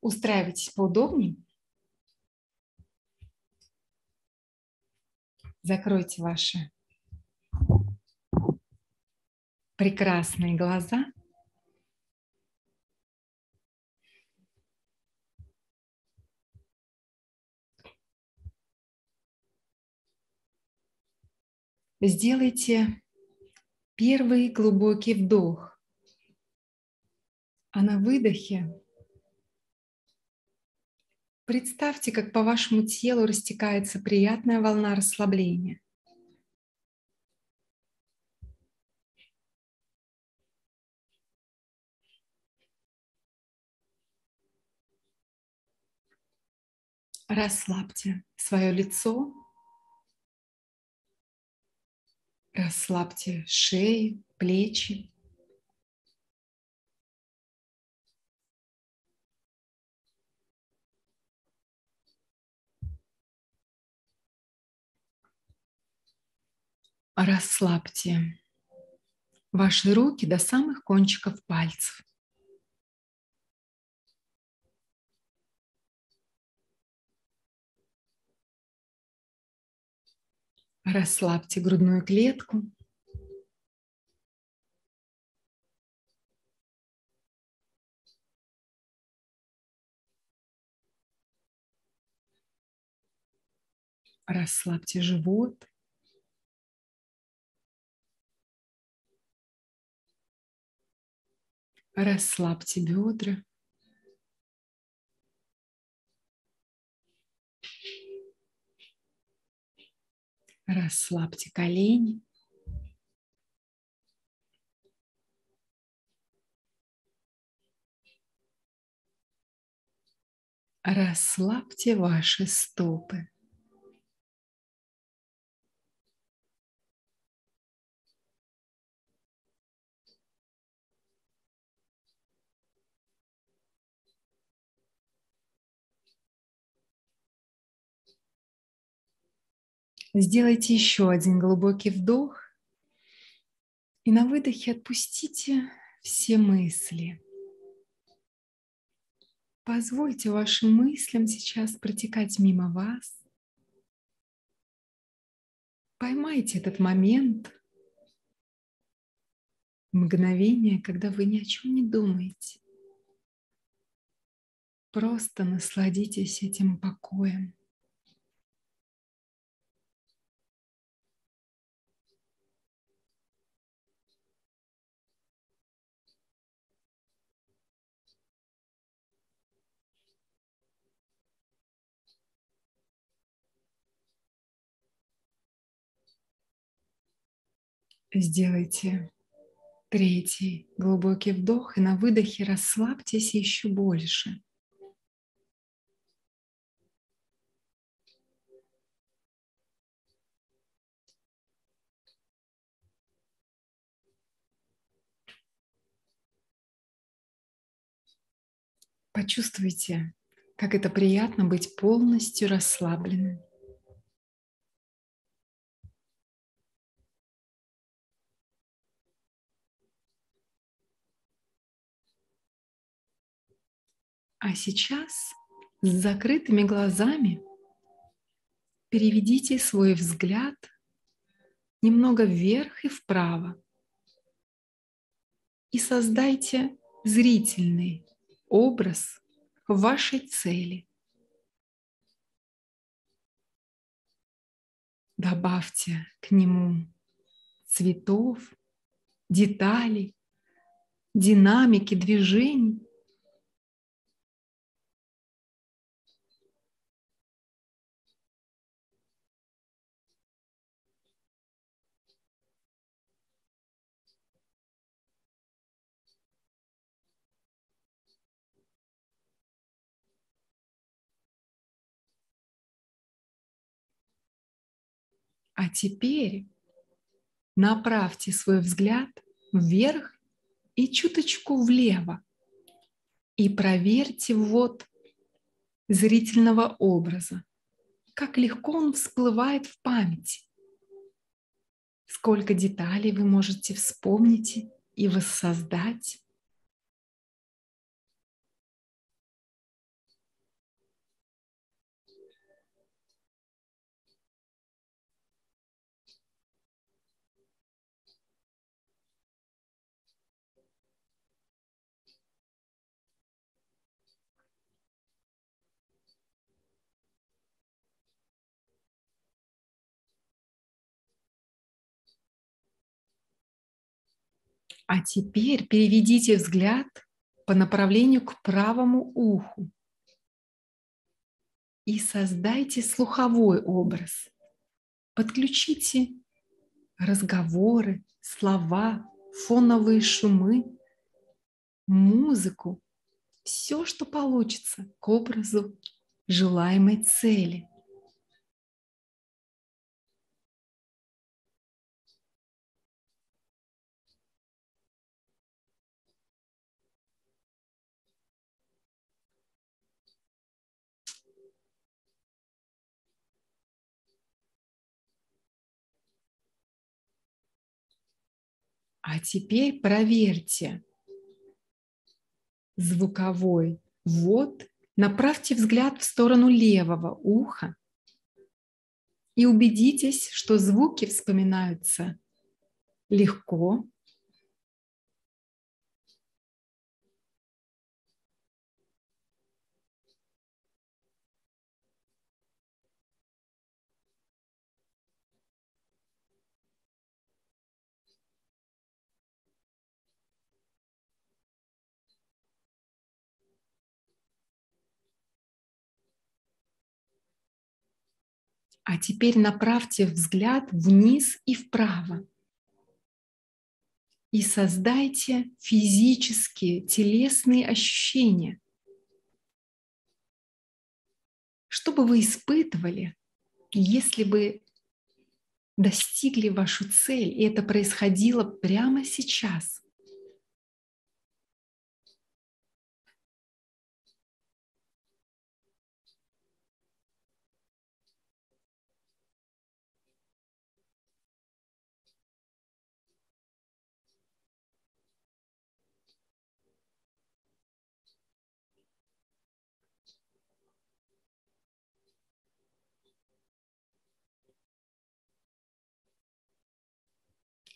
Устраивайтесь поудобнее. Закройте ваши прекрасные глаза. Сделайте первый глубокий вдох, а на выдохе Представьте, как по вашему телу растекается приятная волна расслабления. Расслабьте свое лицо, расслабьте шею, плечи. Расслабьте ваши руки до самых кончиков пальцев. Расслабьте грудную клетку. Расслабьте живот. Расслабьте бедра. Расслабьте колени. Расслабьте ваши стопы. Сделайте еще один глубокий вдох. И на выдохе отпустите все мысли. Позвольте вашим мыслям сейчас протекать мимо вас. Поймайте этот момент, мгновение, когда вы ни о чем не думаете. Просто насладитесь этим покоем. Сделайте третий глубокий вдох и на выдохе расслабьтесь еще больше. Почувствуйте, как это приятно быть полностью расслабленным. А сейчас с закрытыми глазами переведите свой взгляд немного вверх и вправо и создайте зрительный образ вашей цели. Добавьте к нему цветов, деталей, динамики движений. А теперь направьте свой взгляд вверх и чуточку влево. И проверьте вот зрительного образа, как легко он всплывает в памяти. Сколько деталей вы можете вспомнить и воссоздать. А теперь переведите взгляд по направлению к правому уху и создайте слуховой образ. Подключите разговоры, слова, фоновые шумы, музыку, все, что получится к образу желаемой цели. А теперь проверьте. Звуковой ввод, направьте взгляд в сторону левого уха. И убедитесь, что звуки вспоминаются легко, А теперь направьте взгляд вниз и вправо. И создайте физические, телесные ощущения. Что бы вы испытывали, если бы достигли вашу цель, и это происходило прямо сейчас?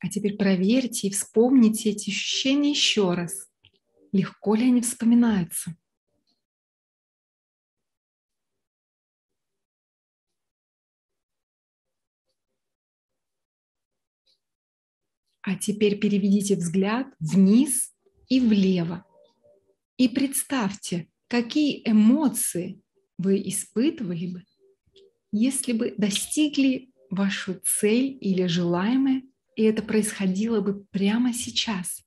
А теперь проверьте и вспомните эти ощущения еще раз. Легко ли они вспоминаются? А теперь переведите взгляд вниз и влево. И представьте, какие эмоции вы испытывали бы, если бы достигли вашу цель или желаемое и это происходило бы прямо сейчас.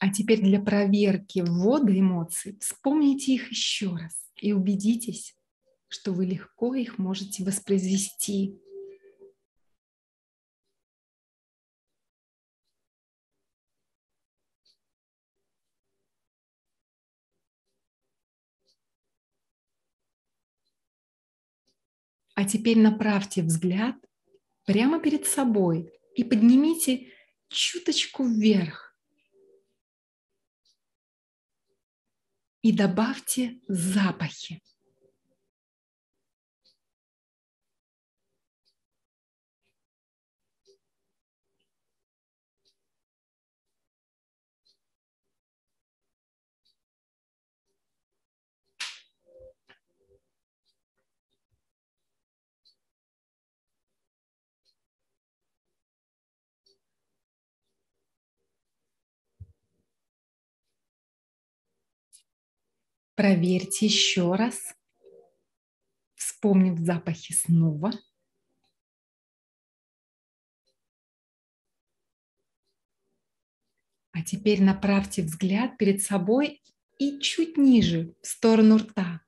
А теперь для проверки ввода эмоций вспомните их еще раз и убедитесь, что вы легко их можете воспроизвести. А теперь направьте взгляд прямо перед собой и поднимите чуточку вверх. И добавьте запахи. Проверьте еще раз, вспомнив запахи снова. А теперь направьте взгляд перед собой и чуть ниже, в сторону рта.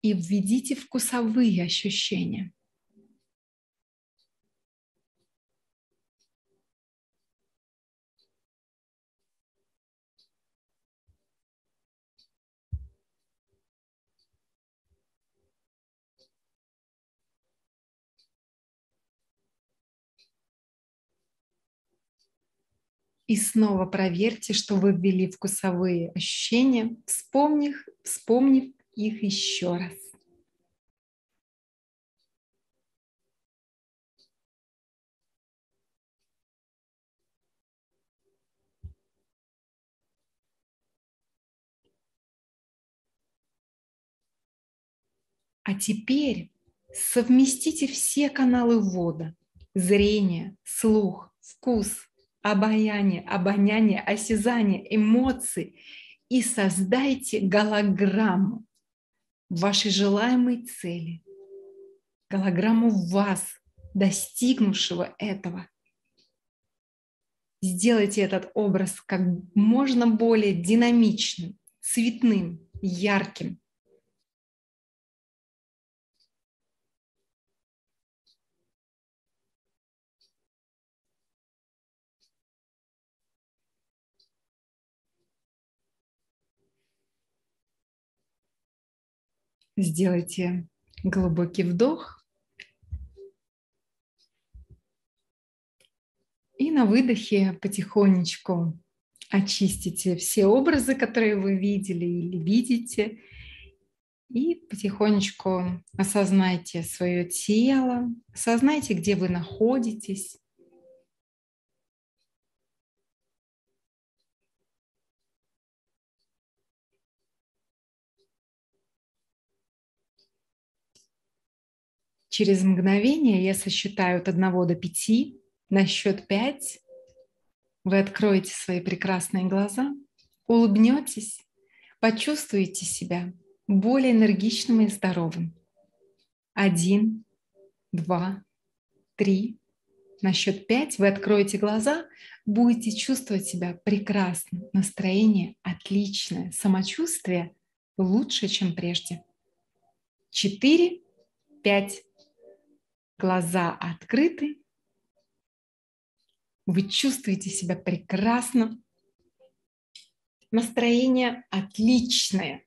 И введите вкусовые ощущения. И снова проверьте, что вы ввели вкусовые ощущения, вспомнив, вспомнив их еще раз. А теперь совместите все каналы ввода. Зрение, слух, вкус, обаяние, обоняние, осязание, эмоции и создайте голограмму вашей желаемой цели. Голограмму вас, достигнувшего этого. Сделайте этот образ как можно более динамичным, цветным, ярким. Сделайте глубокий вдох. И на выдохе потихонечку очистите все образы, которые вы видели или видите. И потихонечку осознайте свое тело, осознайте, где вы находитесь. Через мгновение я сосчитаю от 1 до 5. На счет 5 вы откроете свои прекрасные глаза, улыбнетесь, почувствуете себя более энергичным и здоровым. Один, два, три. На счет пять вы откроете глаза, будете чувствовать себя прекрасно, настроение отличное, самочувствие лучше, чем прежде. Четыре, пять глаза открыты, вы чувствуете себя прекрасно, настроение отличное.